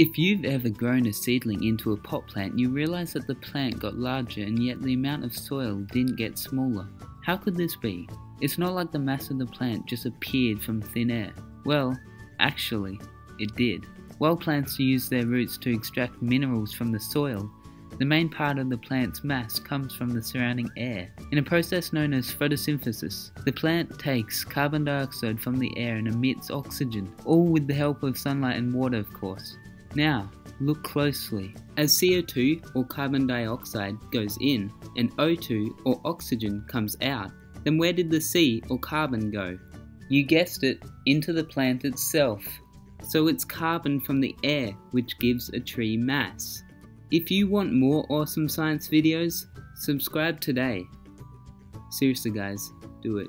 If you've ever grown a seedling into a pot plant, you realize that the plant got larger and yet the amount of soil didn't get smaller. How could this be? It's not like the mass of the plant just appeared from thin air. Well, actually, it did. While plants use their roots to extract minerals from the soil, the main part of the plant's mass comes from the surrounding air. In a process known as photosynthesis, the plant takes carbon dioxide from the air and emits oxygen, all with the help of sunlight and water of course. Now, look closely. As CO2 or carbon dioxide goes in and O2 or oxygen comes out, then where did the C or carbon go? You guessed it, into the plant itself. So it's carbon from the air which gives a tree mass. If you want more awesome science videos, subscribe today. Seriously guys, do it.